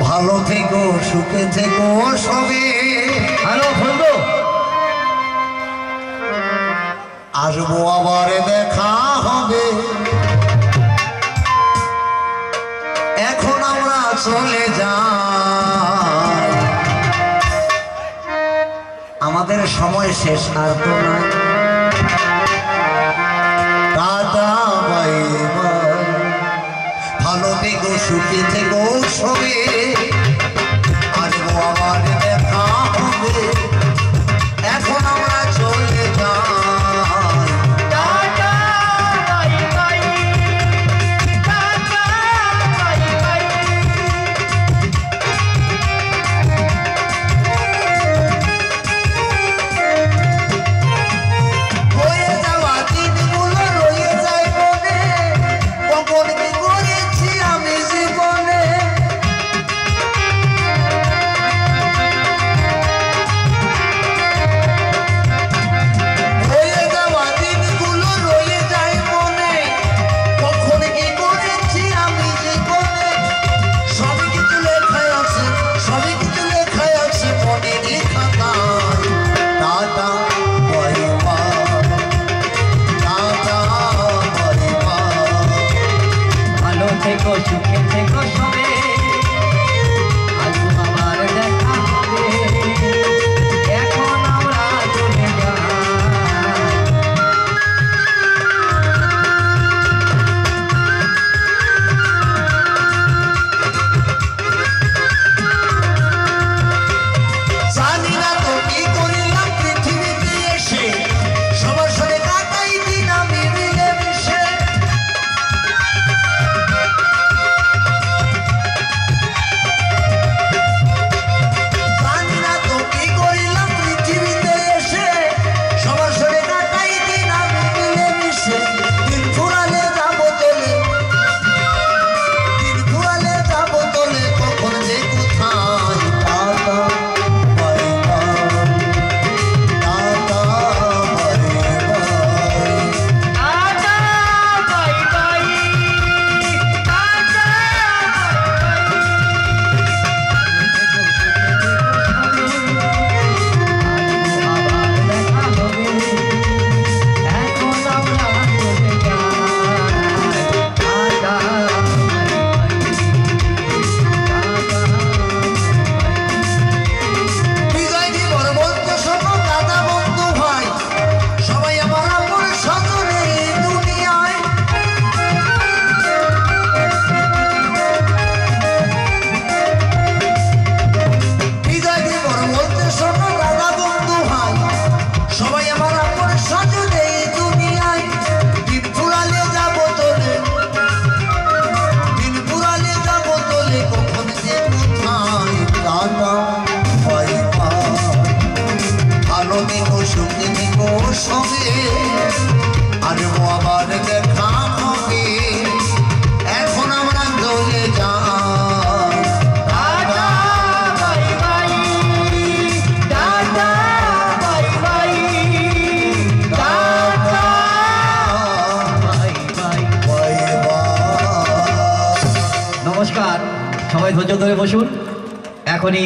ভালো থেকো সুখে থেকো সবে। হ্যালো বন্ধু। আসব আবার দেখা হবে। এখন আমরা চলে যাই। আমাদের সময় শেষ আর তো নয়। ভালো থেকো সুখে থেকো সবে আর আমার খেতে কচু খেতে কচু নমস্কার। সবাই ধৈর্য ধরে বসুন। এখনই